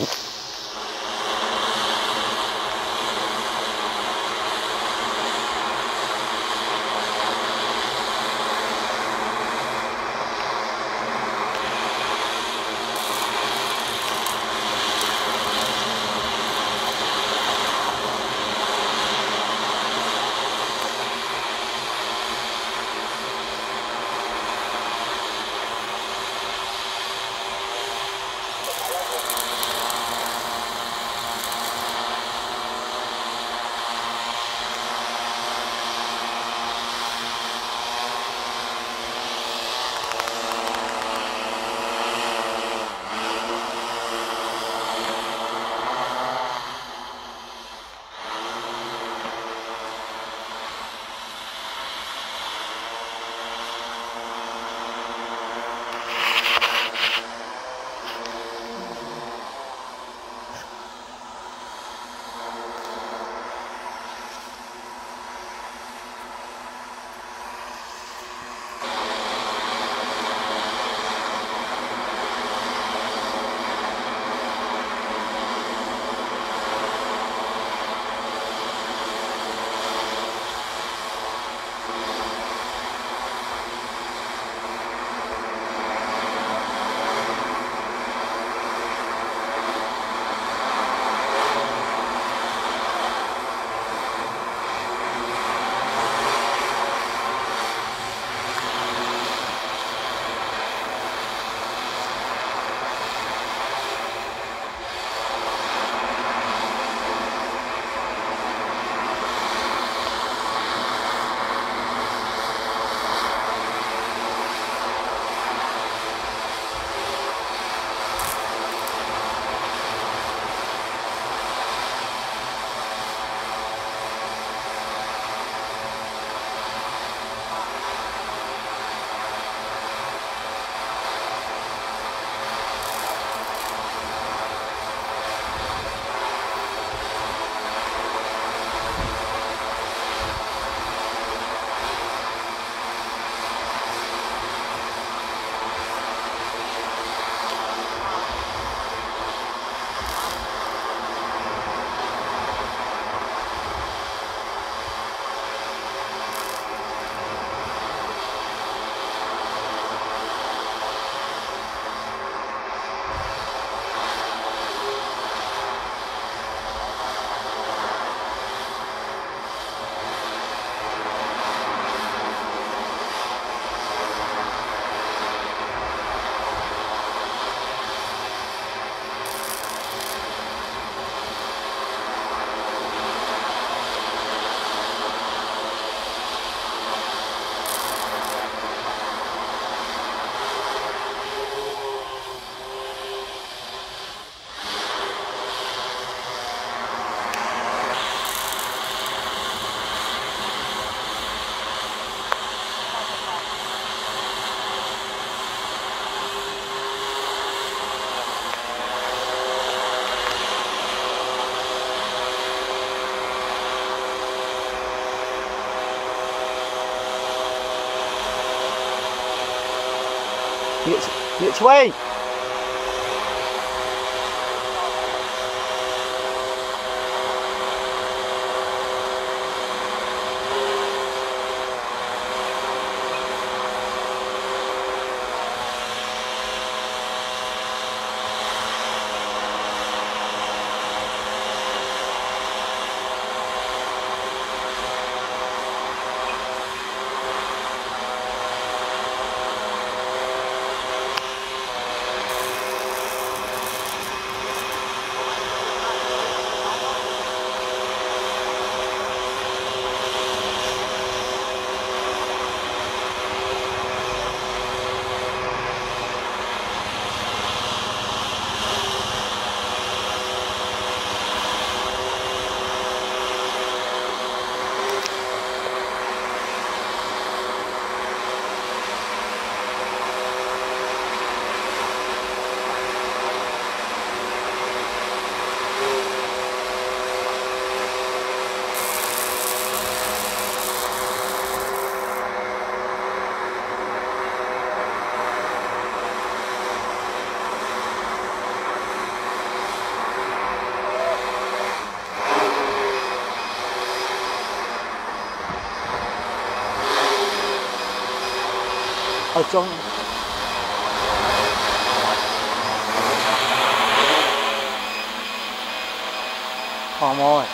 you It's, it's way. Ở trong. Hòm rồi